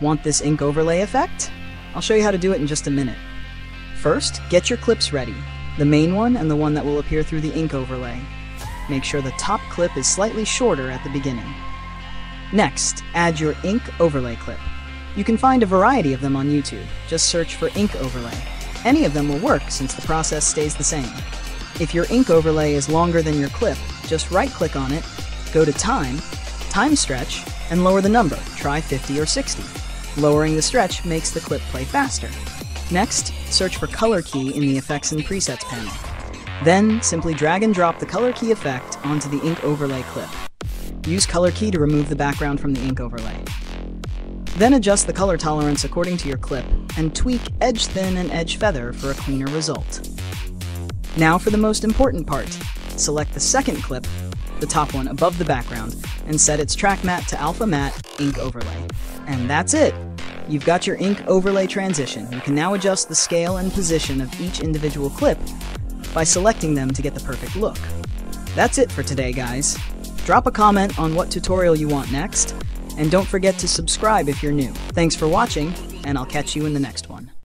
Want this ink overlay effect? I'll show you how to do it in just a minute. First, get your clips ready, the main one and the one that will appear through the ink overlay. Make sure the top clip is slightly shorter at the beginning. Next, add your ink overlay clip. You can find a variety of them on YouTube. Just search for ink overlay. Any of them will work since the process stays the same. If your ink overlay is longer than your clip, just right click on it, go to time, time stretch, and lower the number, try 50 or 60. Lowering the stretch makes the clip play faster. Next, search for color key in the effects and presets panel. Then, simply drag and drop the color key effect onto the ink overlay clip. Use color key to remove the background from the ink overlay. Then adjust the color tolerance according to your clip, and tweak edge thin and edge feather for a cleaner result. Now for the most important part. Select the second clip, the top one above the background, and set its track matte to alpha matte ink overlay. And that's it! You've got your ink overlay transition. You can now adjust the scale and position of each individual clip by selecting them to get the perfect look. That's it for today, guys. Drop a comment on what tutorial you want next, and don't forget to subscribe if you're new. Thanks for watching, and I'll catch you in the next one.